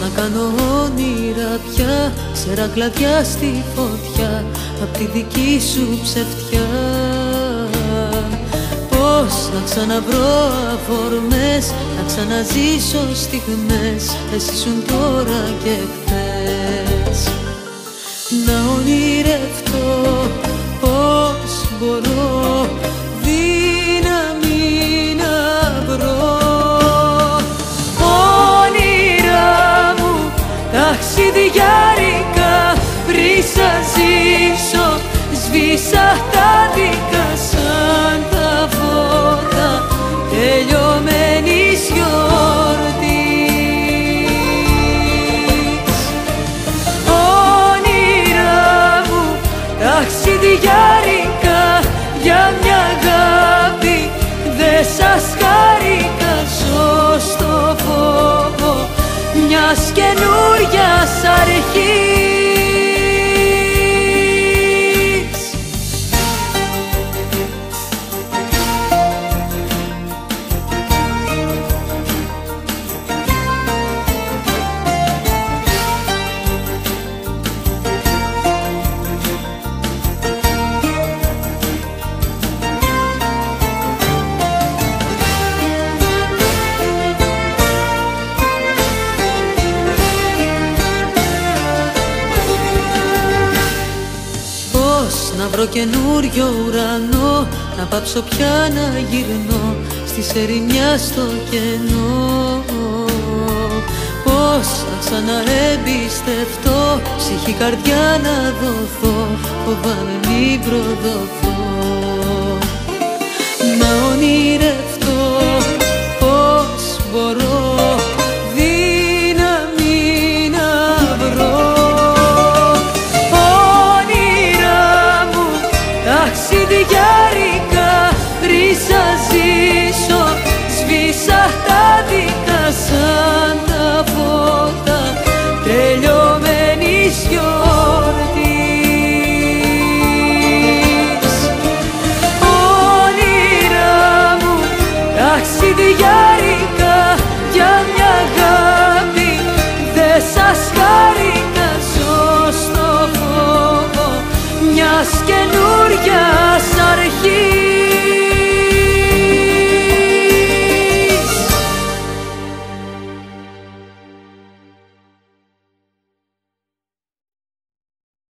να κάνω όνειρα πια Ξέρα κλαδιά στη φωτιά Απ' τη δική σου ψευτιά. Πώς να ξαναβρω αφορμές Να ξαναζήσω στιγμές Εσύ σου τώρα και χθες. Να ονειρευτώ σβήσα τα δικά σαν τα φώτα τελειωμένης γιορτής. Όνειρά μου ταξιδιάρικα για μια αγάπη δε σας χάρηκα Πώς να βρω καινούριο ουρανό Να πάψω πια να γυρνώ Στη σερημιά στο κενό. Πώς να ξαναεμπιστευτώ Ψυχή καρδιά να δοθώ Φοβάμαι μην προδοθώ ταξιδιάρικα ρίσα ζήσω σβήσα τα